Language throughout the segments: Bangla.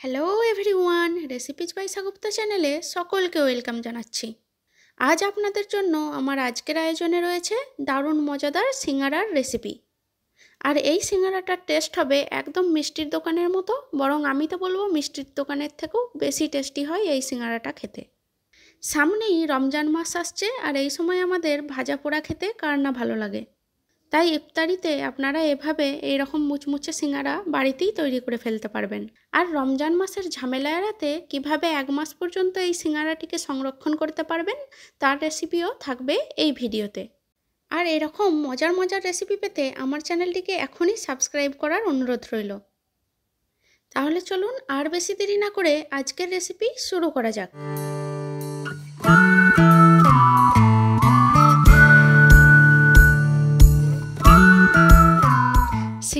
Hello everyone recipes by Shagufta চ্যানেলে সকলকে ওয়েলকাম জানাচ্ছি। আজ আপনাদের জন্য আমার আজকের আয়োজনে রয়েছে দারুণ মজাদার সিঙ্গারার রেসিপি আর এই সিঙ্গারাটার টেস্ট হবে একদম মিষ্টির দোকানের মতো, বরং আমি তো বলব মিষ্টির দোকানের থেকেও বেশি টেস্টি হয় এই সিঙ্গারাটা খেতে। সামনেই রমজান মাস আসছে, আর এই সময় আমাদের ভাজা পোড়া খেতে কার না ভালো লাগে? তাই ইফতারিতে আপনারা এভাবে এই রকম মুচমুচে সিঙ্গারা বাড়িতেই তৈরি করে ফেলতে পারবেন। আর রমজান মাসের ঝামেলা এড়াতে কীভাবে এক মাস পর্যন্ত এই সিঙ্গারাটিকে সংরক্ষণ করতে পারবেন, তার রেসিপিও থাকবে এই ভিডিওতে। আর এরকম মজার মজার রেসিপি পেতে আমার চ্যানেলটিকে এখনই সাবস্ক্রাইব করার অনুরোধ রইল। তাহলে চলুন আর বেশি দেরি না করে আজকের রেসিপি শুরু করা যাক।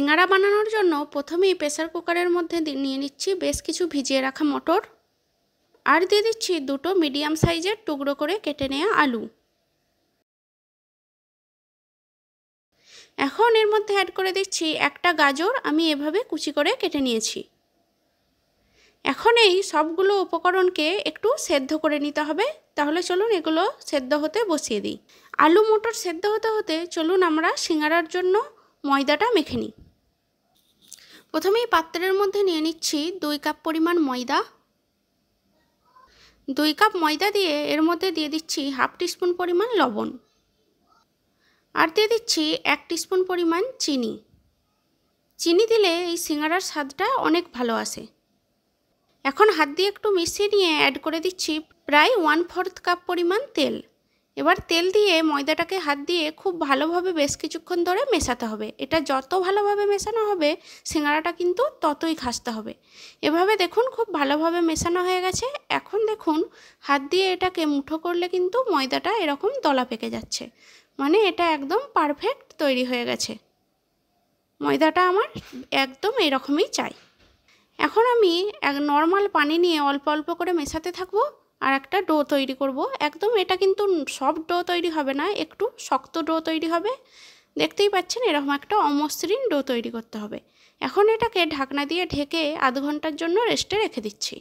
সিঙ্গারা বানানোর জন্য প্রথমেই প্রেসার কুকারের মধ্যে নিয়ে নিচ্ছি বেশ কিছু ভিজিয়ে রাখা মটর। আর দিয়ে দিচ্ছি দুটো মিডিয়াম সাইজের টুকরো করে কেটে নেওয়া আলু। এখন এর মধ্যে অ্যাড করে দিচ্ছি একটা গাজর, আমি এভাবে কুচি করে কেটে নিয়েছি। এখন এই সবগুলো উপকরণকে একটু সেদ্ধ করে নিতে হবে। তাহলে চলুন এগুলো সেদ্ধ হতে বসিয়ে দিই। আলু মটর সেদ্ধ হতে হতে চলুন আমরা সিঙ্গারার জন্য ময়দাটা মেখে নিই। প্রথমেই পাত্রের মধ্যে নিয়ে নিচ্ছি দুই কাপ পরিমাণ ময়দা। দুই কাপ ময়দা দিয়ে এর মধ্যে দিয়ে দিচ্ছি হাফ টিস্পুন পরিমাণ লবণ। আর দিয়ে দিচ্ছি এক টিস্পুন পরিমাণ চিনি। চিনি দিলে এই সিঙ্গারার স্বাদটা অনেক ভালো আসে। এখন হাত দিয়ে একটু মিশিয়ে নিয়ে অ্যাড করে দিচ্ছি প্রায় ওয়ান ফোর্থ কাপ পরিমাণ তেল। এবার তেল দিয়ে ময়দাটাকে হাত দিয়ে খুব ভালোভাবে বেশ কিছুক্ষণ ধরে মেশাতে হবে। এটা যত ভালোভাবে মেশানো হবে, সিঙ্গারাটা কিন্তু ততই খাসতে হবে। এভাবে দেখুন, খুব ভালোভাবে মেশানো হয়ে গেছে। এখন দেখুন, হাত দিয়ে এটাকে মুঠো করলে কিন্তু ময়দাটা এরকম দলা পেকে যাচ্ছে। মানে এটা একদম পারফেক্ট তৈরি হয়ে গেছে। ময়দাটা আমার একদম এরকমই চাই। এখন আমি এক নর্মাল পানি নিয়ে অল্প অল্প করে মেশাতে থাকব। আর একটা ডো তৈরি করব। একদম এটা কিন্তু সফট ডো তৈরি হবে না, একটু শক্ত ডো তৈরি হবে। দেখতেই পাচ্ছেন এরকম একটা অমসৃণ ডো তৈরি করতে হবে। এখন এটাকে ঢাকনা দিয়ে ঢেকে আধ ঘণ্টার জন্য রেস্টে রেখে দিচ্ছি।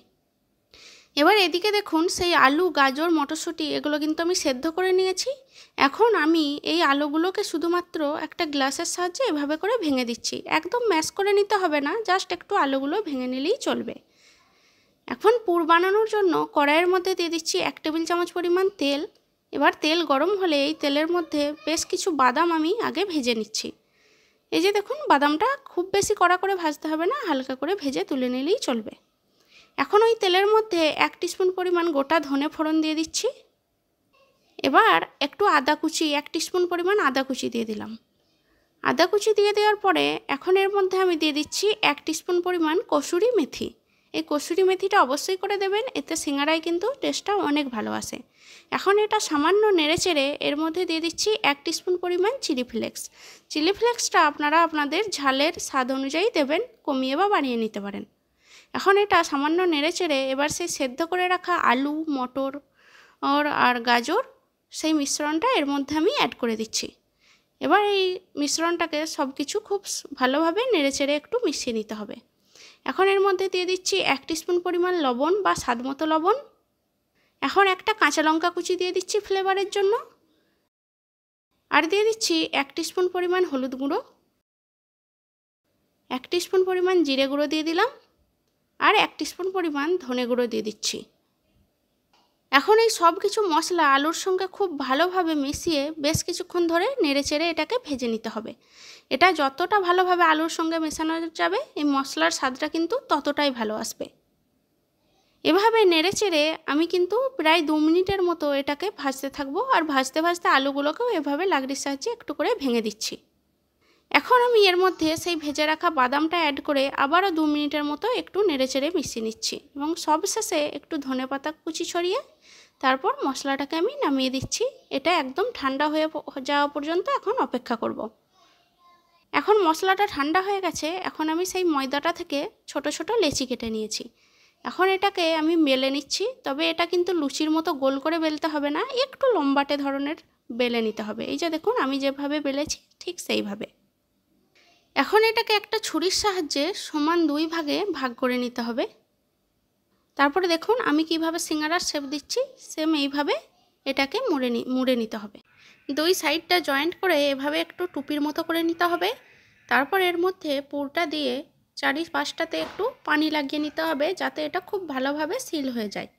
এবার এদিকে দেখুন সেই আলু, গাজর, মটরশুঁটি এগুলো কিন্তু আমি সেদ্ধ করে নিয়েছি। এখন আমি এই আলুগুলোকে শুধুমাত্র একটা গ্লাসের সাহায্যে এভাবে করে ভেঙে দিচ্ছি। একদম ম্যাশ করে নিতে হবে না, জাস্ট একটু আলুগুলো ভেঙে নিলেই চলবে। এখন পুর বানানোর জন্য কড়াইয়ের মধ্যে দিয়ে দিচ্ছি এক টেবিল চামচ পরিমাণ তেল। এবার তেল গরম হলে এই তেলের মধ্যে বেশ কিছু বাদাম আমি আগে ভেজে নিচ্ছি। এই যে দেখুন, বাদামটা খুব বেশি কড়া করে ভাজতে হবে না, হালকা করে ভেজে তুলে নিলেই চলবে। এখন ওই তেলের মধ্যে এক টিস্পুন পরিমাণ গোটা ধনে ফোড়ন দিয়ে দিচ্ছি। এবার একটু আদা কুচি, এক টিস্পুন পরিমাণ আদা কুচি দিয়ে দিলাম। আদা কুচি দিয়ে দেওয়ার পরে এখন এর মধ্যে আমি দিয়ে দিচ্ছি এক টিস্পুন পরিমাণ কসুরি মেথি। এই কসুরি মেথিটা অবশ্যই করে দেবেন, এতে সিঙ্গারায় কিন্তু টেস্টটা অনেক ভালো আসে। এখন এটা সামান্য নেড়ে চেড়ে এর মধ্যে দিয়ে দিচ্ছি এক টিস্পুন পরিমাণ চিলি ফ্লেক্স চিলি ফ্লেক্সটা আপনারা আপনাদের ঝালের স্বাদ অনুযায়ী দেবেন, কমিয়ে বা বাড়িয়ে নিতে পারেন। এখন এটা সামান্য নেড়ে চেড়ে এবার সেই সেদ্ধ করে রাখা আলু, মটর আর গাজর সেই মিশ্রণটা এর মধ্যে আমি অ্যাড করে দিচ্ছি। এবার এই মিশ্রণটাকে সব কিছু খুব ভালোভাবে নেড়ে চেড়ে একটু মিশিয়ে নিতে হবে। এখন এর মধ্যে দিয়ে দিচ্ছি এক স্পুন পরিমাণ লবণ বা স্বাদ মতো লবণ। এখন একটা কাঁচা লঙ্কা কুচি দিয়ে দিচ্ছি ফ্লেভারের জন্য। আর দিয়ে দিচ্ছি এক স্পুন পরিমাণ হলুদ গুঁড়ো। এক স্পুন পরিমাণ জিরে গুঁড়ো দিয়ে দিলাম। আর এক স্পুন পরিমাণ ধনে গুঁড়ো দিয়ে দিচ্ছি। এখন এই সব কিছু মশলা আলুর সঙ্গে খুব ভালোভাবে মিশিয়ে বেশ কিছুক্ষণ ধরে নেড়ে চেড়ে এটাকে ভেজে নিতে হবে। এটা যতটা ভালোভাবে আলুর সঙ্গে মেশানো যাবে, এই মশলার স্বাদটা কিন্তু ততটাই ভালো আসবে। এভাবে নেড়ে চেড়ে আমি কিন্তু প্রায় দু মিনিটের মতো এটাকে ভাজতে থাকব আর ভাজতে ভাজতে আলুগুলোকেও এভাবে লাগড়ির সাহায্যে একটু করে ভেঙে দিচ্ছি। এখন আমি এর মধ্যে সেই ভেজে রাখা বাদামটা অ্যাড করে আবারও দু মিনিটের মতো একটু নেড়ে চেড়ে মিশিয়ে নিচ্ছি এবং সব শেষে একটু ধনে পাতা কুচি ছড়িয়ে তারপর মশলাটাকে আমি নামিয়ে দিচ্ছি। এটা একদম ঠান্ডা হয়ে যাওয়া পর্যন্ত এখন অপেক্ষা করব। এখন মশলাটা ঠান্ডা হয়ে গেছে, এখন আমি সেই ময়দাটা থেকে ছোট ছোট লেচি কেটে নিয়েছি। এখন এটাকে আমি বেলে নিচ্ছি, তবে এটা কিন্তু লুচির মতো গোল করে বেলতে হবে না, একটু লম্বাটে ধরনের বেলে নিতে হবে। এই যে দেখুন, আমি যেভাবে বেলেছি ঠিক সেইভাবে। এখন এটাকে একটা ছুরির সাহায্যে সমান দুই ভাগে ভাগ করে নিতে হবে। তারপরে দেখুন, আমি কীভাবে সিঙ্গারার শেপ দিচ্ছি, সেম এইভাবে এটাকে মুড়ে নি, মুড়ে নিতে হবে। দুই সাইডটা জয়েন্ট করে এভাবে একটু টুপির মতো করে নিতে হবে। তারপর এর মধ্যে পুরটা দিয়ে চারি পাশটাতে একটু পানি লাগিয়ে নিতে হবে যাতে এটা খুব ভালোভাবে সিল হয়ে যায়।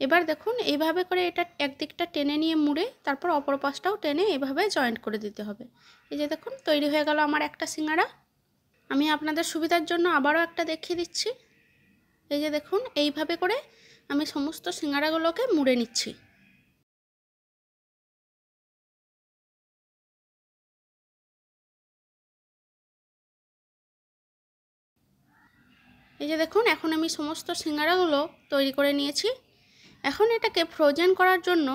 এবার দেখুন এইভাবে করে এটা একদিকটা টেনে নিয়ে মুড়ে তারপর অপর পাশটাও টেনে এভাবে জয়েন্ট করে দিতে হবে। এই যে দেখুন, তৈরি হয়ে গেল আমার একটা সিঙ্গারা। আমি আপনাদের সুবিধার জন্য আবারও একটা দেখিয়ে দিচ্ছি। এই যে দেখুন, এইভাবে করে আমি সমস্ত সিঙ্গারাগুলোকে মুড়ে নিচ্ছি। এই যে দেখুন, এখন আমি সমস্ত সিঙ্গারাগুলো তৈরি করে নিয়েছি। এখন এটাকে ফ্রোজেন করার জন্য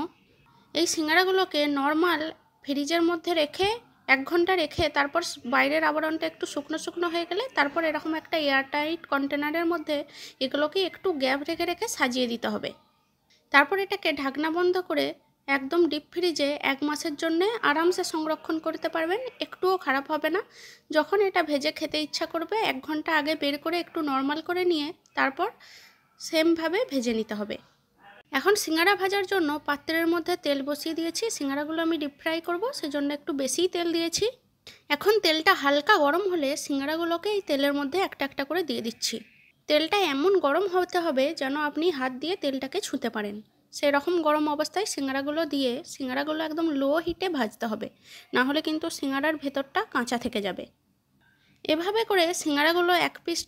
এই সিঙ্গারাগুলোকে নর্মাল ফ্রিজের মধ্যে রেখে এক ঘণ্টা রেখে তারপর বাইরের আবরণটা একটু শুকনো শুকনো হয়ে গেলে তারপর এরকম একটা এয়ারটাইট কন্টেনারের মধ্যে এগুলোকে একটু গ্যাপ রেখে রেখে সাজিয়ে দিতে হবে। তারপর এটাকে ঢাকনা বন্ধ করে একদম ডিপ ফ্রিজে এক মাসের জন্য আরামসে সংরক্ষণ করতে পারবেন, একটুও খারাপ হবে না। যখন এটা ভেজে খেতে ইচ্ছা করবে, এক ঘণ্টা আগে বের করে একটু নর্মাল করে নিয়ে তারপর সেমভাবে ভেজে নিতে হবে। এখন সিঙ্গারা ভাজার জন্য পাত্রের মধ্যে তেল বসিয়ে দিয়েছি। সিঙ্গারাগুলো আমি ডিপ ফ্রাই করব, সেজন্য একটু বেশিই তেল দিয়েছি। এখন তেলটা হালকা গরম হলে সিঙ্গারাগুলোকে এই তেলের মধ্যে একটা একটা করে দিয়ে দিচ্ছি। তেলটা এমন গরম হতে হবে যেন আপনি হাত দিয়ে তেলটাকে ছুঁতে পারেন। সেরকম গরম অবস্থায় সিঙ্গারাগুলো দিয়ে সিঙ্গারাগুলো একদম লো হিটে ভাজতে হবে। না হলে কিন্তু সিঙ্গারার ভেতরটা কাঁচা থেকে যাবে। এভাবে করে সিঙ্গারাগুলো এক পিস,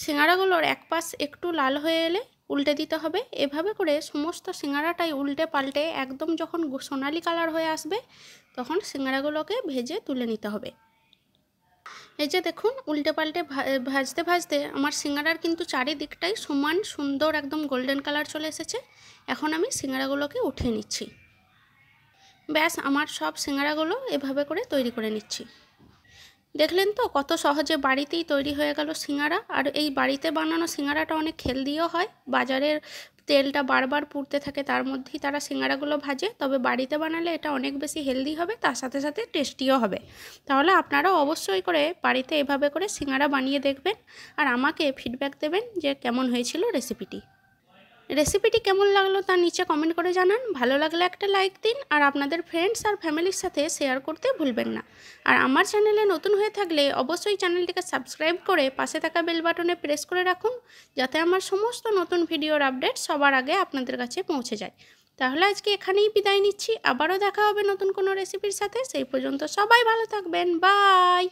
সিঙ্গারাগুলোর এক পাশ একটু লাল হয়ে এলে উল্টে দিতে হবে। এভাবে করে সমস্ত সিঙ্গারাটাই উল্টে পাল্টে একদম যখন সোনালি কালার হয়ে আসবে, তখন সিঙ্গারাগুলোকে ভেজে তুলে নিতে হবে। এই যে দেখুন, উল্টে পাল্টে ভাজতে ভাজতে আমার সিঙ্গারার কিন্তু চারিদিকটাই সমান সুন্দর একদম গোল্ডেন কালার চলে এসেছে। এখন আমি সিঙ্গারাগুলোকে উঠিয়ে নিচ্ছি। ব্যাস, আমার সব সিঙ্গারাগুলো এভাবে করে তৈরি করে নিচ্ছি। দেখলেন তো, কত সহজে বাড়িতেই তৈরি হয়ে গেল সিঙ্গারা। আর এই বাড়িতে বানানো সিঙ্গারাটা অনেক দিয়েও হয়। বাজারের তেলটা বারবার পুড়তে থাকে, তার মধ্যেই তারা সিঙ্গারাগুলো ভাজে। তবে বাড়িতে বানালে এটা অনেক বেশি হেলদি হবে, তার সাথে সাথে টেস্টিও হবে। তাহলে আপনারা অবশ্যই করে বাড়িতে এভাবে করে সিঙ্গারা বানিয়ে দেখবেন আর আমাকে ফিডব্যাক দেবেন যে কেমন হয়েছিল রেসিপিটি রেসিপিটি কেমন লাগল তা নিচে কমেন্ট করে জানান। ভালো লাগলে একটা লাইক দিন আর আপনাদের ফ্রেন্ডস আর ফ্যামিলির সাথে শেয়ার করতে ভুলবেন না। আর আমার চ্যানেলে নতুন হয়ে থাকলে অবশ্যই চ্যানেলটিকে সাবস্ক্রাইব করে পাশে থাকা বেল বাটনে প্রেস করে রাখুন, যাতে আমার সমস্ত নতুন ভিডিওর আপডেট সবার আগে আপনাদের কাছে পৌঁছে যায়। তাহলে আজকে এখানেই বিদায় নিচ্ছি, আবারও দেখা হবে নতুন কোনো রেসিপির সাথে। সেই পর্যন্ত সবাই ভালো থাকবেন। বাই